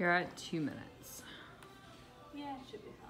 You're at two minutes. yeah, should be fine.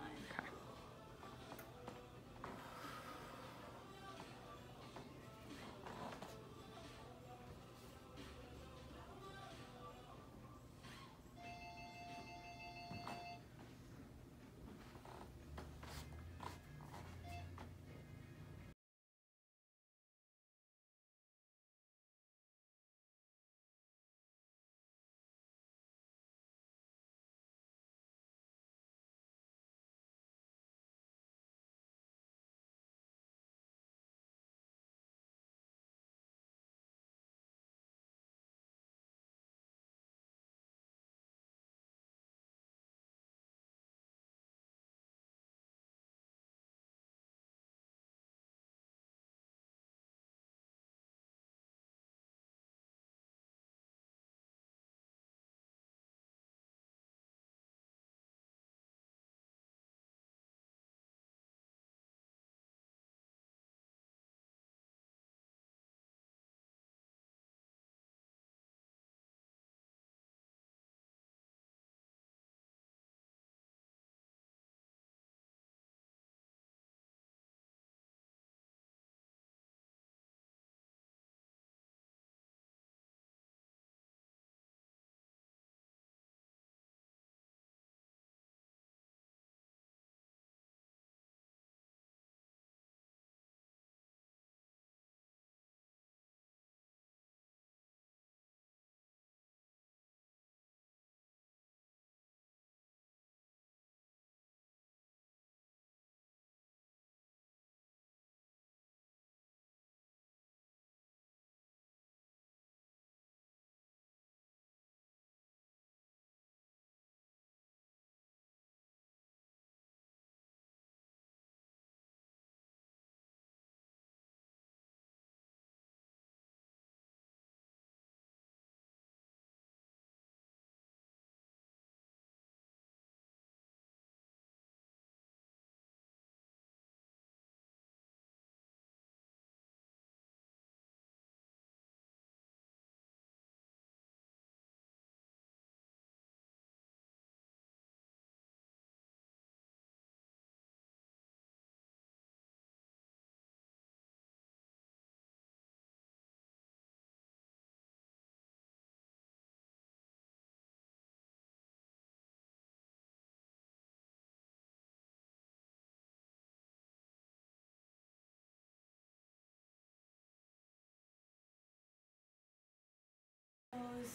Those,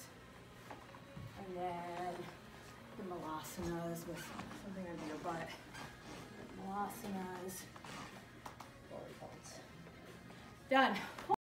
And then the malasanas with something under your butt. Malasanas. Done.